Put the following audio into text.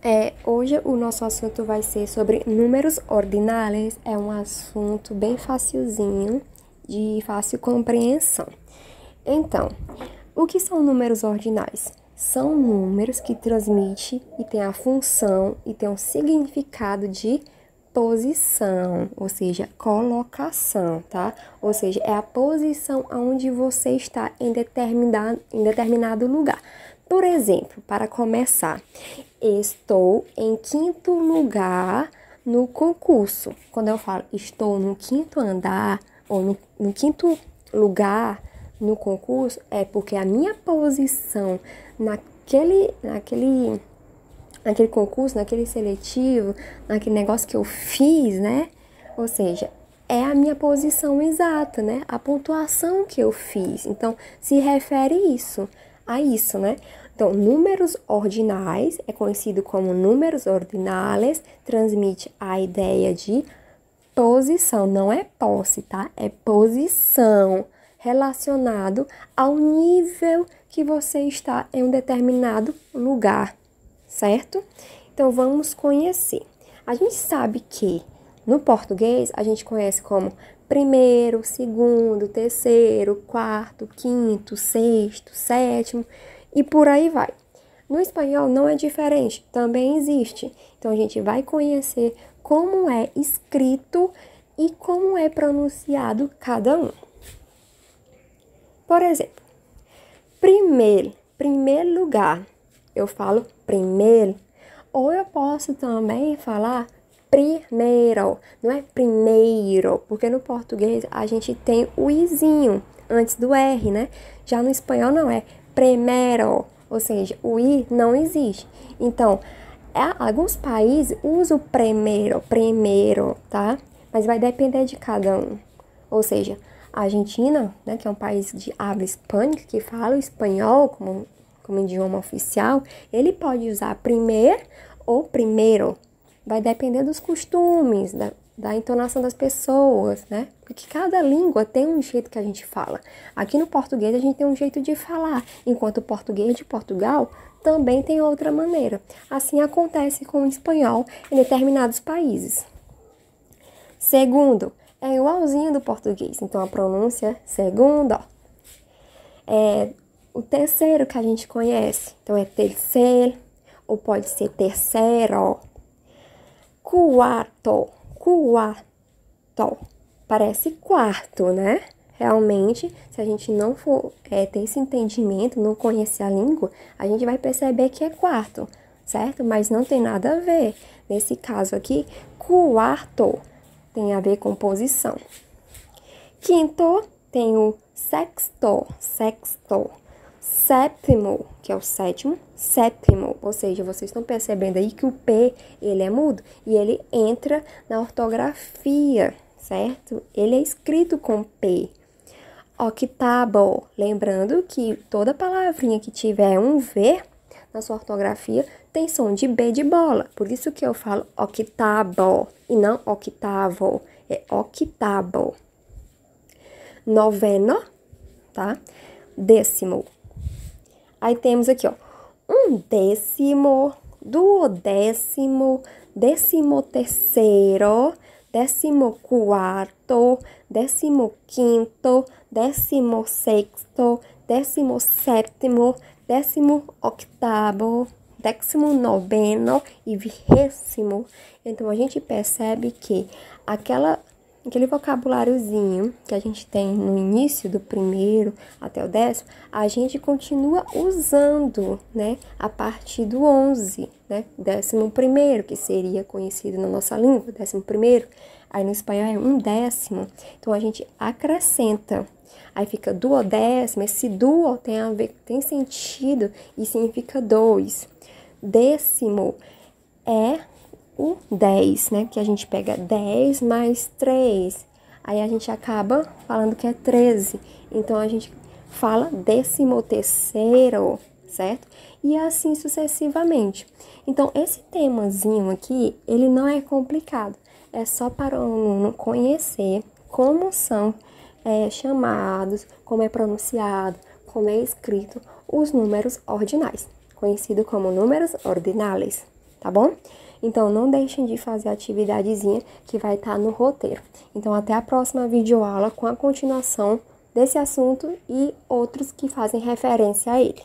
É, hoje o nosso assunto vai ser sobre números ordinais. É um assunto bem facilzinho, de fácil compreensão. Então, o que são números ordinais? São números que transmitem e têm a função e têm um significado de posição, ou seja, colocação, tá? Ou seja, é a posição onde você está em determinado, em determinado lugar. Por exemplo, para começar, estou em quinto lugar no concurso. Quando eu falo estou no quinto andar ou no, no quinto lugar no concurso, é porque a minha posição naquele, naquele, naquele concurso, naquele seletivo, naquele negócio que eu fiz, né? Ou seja, é a minha posição exata, né? A pontuação que eu fiz. Então, se refere isso a isso, né? Então, números ordinais é conhecido como números ordinais, transmite a ideia de posição, não é posse, tá? É posição relacionado ao nível que você está em um determinado lugar, certo? Então, vamos conhecer. A gente sabe que no português a gente conhece como primeiro, segundo, terceiro, quarto, quinto, sexto, sétimo e por aí vai. No espanhol não é diferente, também existe. Então a gente vai conhecer como é escrito e como é pronunciado cada um. Por exemplo, primeiro, primeiro lugar, eu falo primeiro, ou eu posso também falar primeiro, não é primeiro, porque no português a gente tem o izinho antes do R, né? Já no espanhol não é primeiro, ou seja, o i não existe. Então, é, alguns países usam o primeiro, primeiro, tá? Mas vai depender de cada um. Ou seja, a Argentina, né, que é um país de habla hispânica, que fala o espanhol como, como idioma oficial, ele pode usar primeiro ou primeiro, vai depender dos costumes, da, da entonação das pessoas, né? Porque cada língua tem um jeito que a gente fala. Aqui no português a gente tem um jeito de falar, enquanto o português de Portugal também tem outra maneira. Assim acontece com o espanhol em determinados países. Segundo, é igualzinho do português, então a pronúncia segundo. É o terceiro que a gente conhece, então é terceiro, ou pode ser terceiro quarto, quarto. Parece quarto, né? Realmente, se a gente não for é, ter esse entendimento, não conhecer a língua, a gente vai perceber que é quarto, certo? Mas não tem nada a ver. Nesse caso aqui, quarto tem a ver com posição. Quinto tem o sexto, sexto sétimo, que é o sétimo, sétimo, ou seja, vocês estão percebendo aí que o P, ele é mudo e ele entra na ortografia, certo? Ele é escrito com P. Octavo, lembrando que toda palavrinha que tiver um V na sua ortografia tem som de B de bola, por isso que eu falo octavo e não octavo, é octavo. Noveno, tá? Décimo, Aí temos aqui, ó, um décimo, duodécimo, décimo terceiro, décimo quarto, décimo quinto, décimo sexto, décimo sétimo, décimo octavo, décimo noveno e vigésimo. Então a gente percebe que aquela aquele vocabuláriozinho que a gente tem no início do primeiro até o décimo, a gente continua usando, né, a partir do 11, né, décimo primeiro, que seria conhecido na nossa língua, décimo primeiro, aí no espanhol é um décimo, então a gente acrescenta, aí fica duodécimo, esse duo tem a ver, tem sentido e significa dois, décimo é o 10, né? Que a gente pega 10 mais 3. Aí a gente acaba falando que é 13. Então a gente fala décimo terceiro, certo? E assim sucessivamente. Então esse temazinho aqui, ele não é complicado. É só para o aluno conhecer como são é, chamados, como é pronunciado, como é escrito os números ordinais, conhecido como números ordinais. Tá bom? Então, não deixem de fazer a atividadezinha que vai estar tá no roteiro. Então, até a próxima videoaula com a continuação desse assunto e outros que fazem referência a ele.